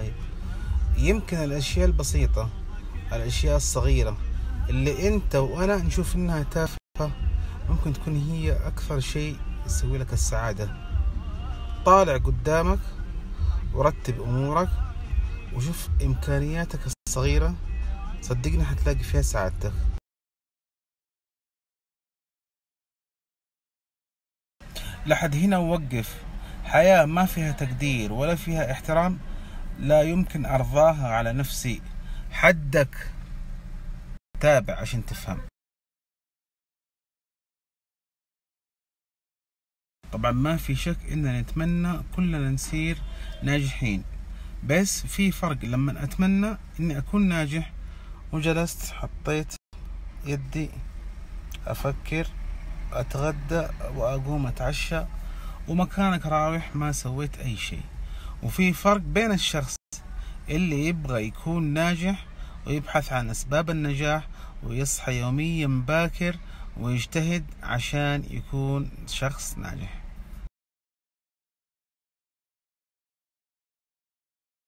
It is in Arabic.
طيب. يمكن الأشياء البسيطة الأشياء الصغيرة اللي أنت وأنا نشوف إنها تافهة ممكن تكون هي أكثر شيء يسوي لك السعادة. طالع قدامك ورتب أمورك وشوف إمكانياتك الصغيرة صدقني حتلاقي فيها سعادتك. لحد هنا ووقف حياة ما فيها تقدير ولا فيها احترام. لا يمكن أرضاها على نفسي. حدك. تابع عشان تفهم. طبعا ما في شك إننا نتمنى كلنا نصير ناجحين. بس في فرق لما أتمنى إني أكون ناجح وجلست حطيت يدي أفكر أتغدى وأقوم أتعشى ومكانك راوح ما سويت أي شيء. وفي فرق بين الشخص اللي يبغى يكون ناجح ويبحث عن أسباب النجاح ويصحى يوميا باكر ويجتهد عشان يكون شخص ناجح.